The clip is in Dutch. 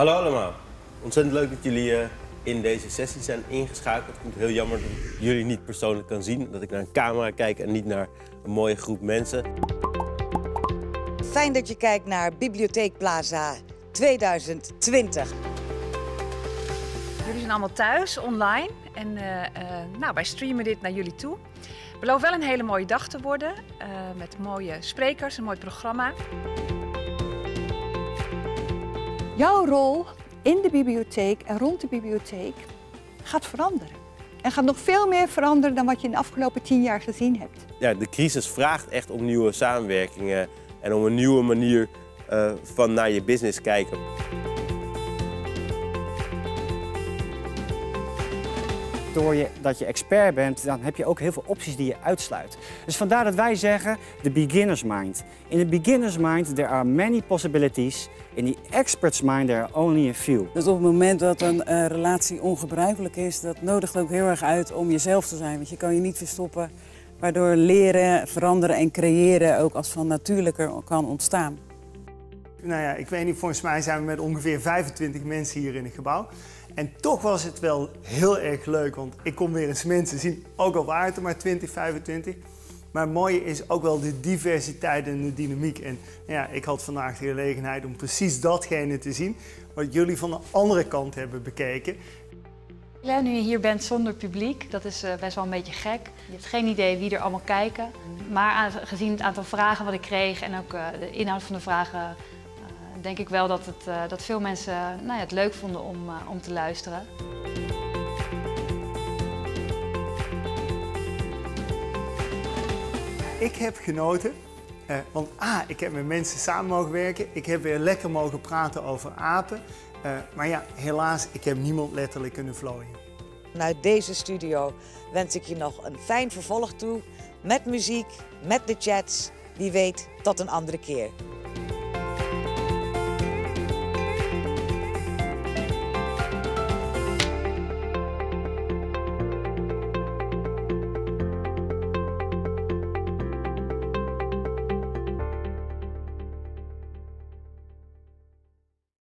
Hallo allemaal. Ontzettend leuk dat jullie eh, in deze sessie zijn ingeschakeld. Ik vind het heel jammer dat ik jullie niet persoonlijk kan zien. Dat ik naar een camera kijk en niet naar een mooie groep mensen. Fijn dat je kijkt naar Bibliotheek Plaza 2020. Jullie zijn allemaal thuis, online. En eh, eh, nou, wij streamen dit naar jullie toe. Het belooft wel een hele mooie dag te worden. eh, met mooie sprekers, een mooi programma. Jouw rol in de bibliotheek en rond de bibliotheek gaat veranderen. En gaat nog veel meer veranderen dan wat je in de afgelopen tien jaar gezien hebt. Ja, de crisis vraagt echt om nieuwe samenwerkingen en om een nieuwe manier eh, van naar je business kijken. Door je, dat je expert bent, dan heb je ook heel veel opties die je uitsluit. Dus vandaar dat wij zeggen de beginner's mind. In the beginner's mind there are many possibilities. In the expert's mind there are only a few. Dus op het moment dat een eh, relatie ongebruikelijk is, dat nodigt ook heel erg uit om jezelf te zijn. Want je kan je niet verstoppen, waardoor leren, veranderen en creëren ook als van natuurlijker kan ontstaan. Nou ja, ik weet niet, volgens mij zijn we met ongeveer 25 mensen hier in het gebouw. En toch was het wel heel erg leuk, want ik kom weer eens mensen zien, ook al waren het er maar 20, 25. Maar het mooie is ook wel de diversiteit en de dynamiek. En ja, ik had vandaag de gelegenheid om precies datgene te zien wat jullie van de andere kant hebben bekeken. Ja, nu je hier bent zonder publiek, dat is eh, best wel een beetje gek. Je hebt geen idee wie er allemaal kijken. Maar gezien het aantal vragen wat ik kreeg en ook eh, de inhoud van de vragen, denk ik wel dat, het, eh, dat veel mensen eh, nou ja, het leuk vonden om, eh, om te luisteren. Ik heb genoten, eh, want A, ik heb met mensen samen mogen werken. Ik heb weer lekker mogen praten over apen. Eh, maar ja, helaas, ik heb niemand letterlijk kunnen vlooien. Vanuit deze studio wens ik je nog een fijn vervolg toe. Met muziek, met de chats. Wie weet, tot een andere keer.